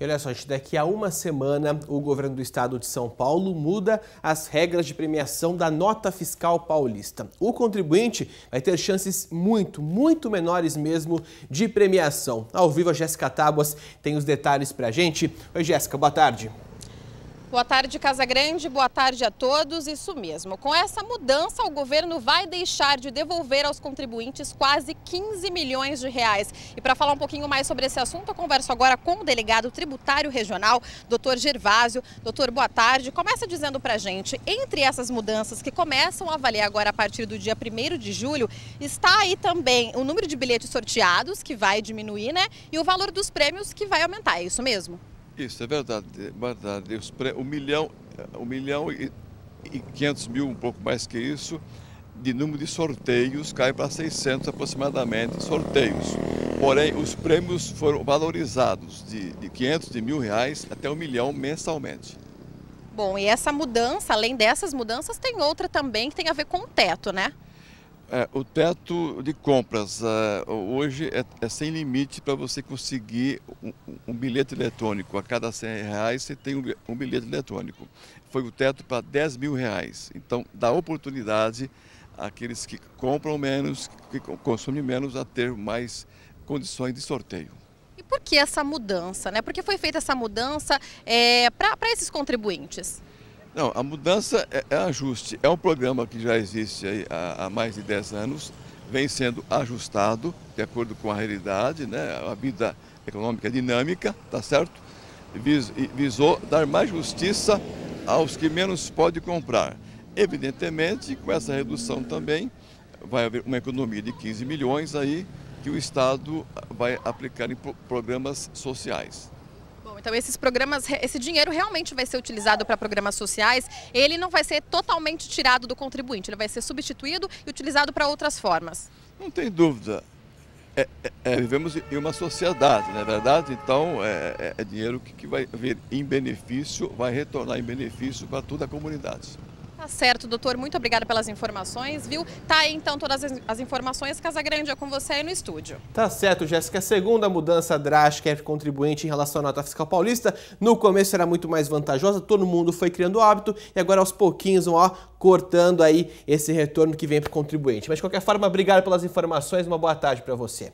E olha só, gente, daqui a uma semana o governo do estado de São Paulo muda as regras de premiação da nota fiscal paulista. O contribuinte vai ter chances muito, muito menores mesmo de premiação. Ao vivo, a Jéssica Tábuas tem os detalhes pra gente. Oi, Jéssica, boa tarde. Boa tarde, Casa Grande. Boa tarde a todos. Isso mesmo. Com essa mudança, o governo vai deixar de devolver aos contribuintes quase 15 milhões de reais. E para falar um pouquinho mais sobre esse assunto, eu converso agora com o delegado tributário regional, doutor Gervásio. Doutor, boa tarde. Começa dizendo para gente, entre essas mudanças que começam a valer agora a partir do dia 1 de julho, está aí também o número de bilhetes sorteados, que vai diminuir, né? E o valor dos prêmios, que vai aumentar. É isso mesmo? Isso, é verdade. É verdade. Um milhão, um milhão e, e 500 mil, um pouco mais que isso, de número de sorteios cai para 600 aproximadamente sorteios. Porém, os prêmios foram valorizados de, de 500 de mil reais até um milhão mensalmente. Bom, e essa mudança, além dessas mudanças, tem outra também que tem a ver com o teto, né? É, o teto de compras uh, hoje é, é, sem limite para você conseguir um, um, bilhete eletrônico. A cada 100 reais você tem um, um bilhete eletrônico. Foi o teto para 10 mil reais. Então dá oportunidade àqueles que compram menos, que consomem menos, a ter mais condições de sorteio. E por que essa mudança? Né? Por que foi feita essa mudança é, para esses contribuintes? Não, a mudança é, é ajuste. É um programa que já existe há, há, mais de 10 anos, vem sendo ajustado de acordo com a realidade, né? a vida econômica é dinâmica, tá certo? Vis, visou dar mais justiça aos que menos podem comprar. Evidentemente, com essa redução também, vai haver uma economia de 15 milhões aí que o Estado vai aplicar em programas sociais. Então esses programas, esse dinheiro realmente vai ser utilizado para programas sociais, ele não vai ser totalmente tirado do contribuinte, ele vai ser substituído e utilizado para outras formas. Não tem dúvida. É, é, é vivemos em uma sociedade, não é verdade? Então é, é, é dinheiro que, que vai vir em benefício, vai retornar em benefício para toda a comunidade. Certo, doutor. Muito obrigada pelas informações, viu? Tá aí então todas as informações. Casa Grande é com você aí no estúdio. Tá certo, Jéssica. Segunda mudança drástica é contribuinte em relação à nota fiscal paulista. No começo era muito mais vantajosa, todo mundo foi criando hábito e agora aos pouquinhos vão ó, cortando aí esse retorno que vem para o contribuinte. Mas de qualquer forma, obrigado pelas informações. Uma boa tarde para você.